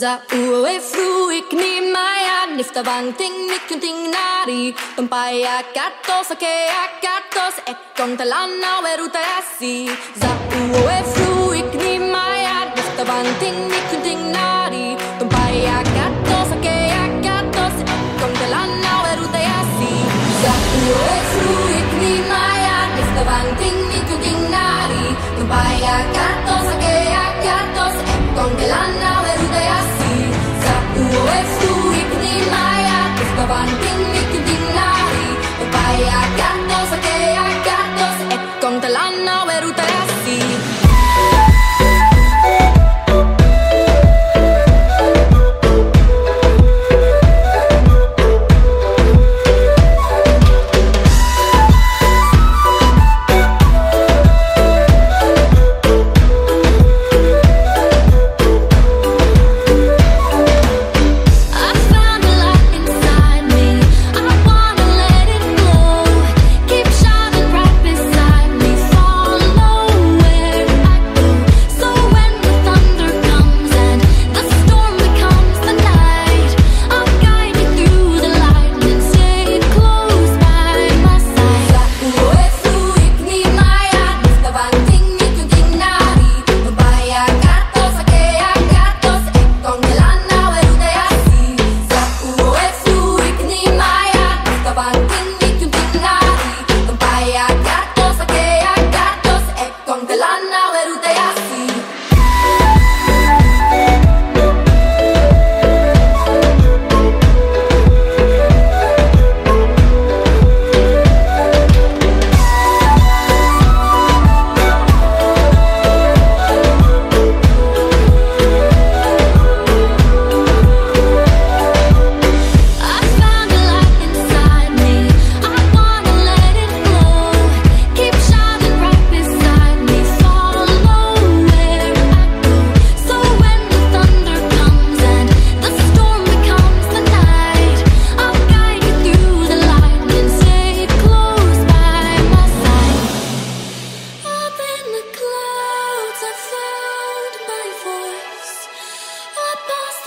Za uwe fruik ni maya nifta bang ting nikun ting nari Tumpai akatos ake akatos ek kontalana weruta yasi Za uwe fruik ni maya nifta bang ting nikun ting nari Tumpai akatos ake akatos ek kontalana weruta yasi Za uwe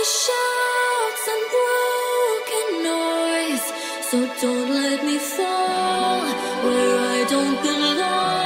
shouts and broken noise. So don't let me fall where I don't belong.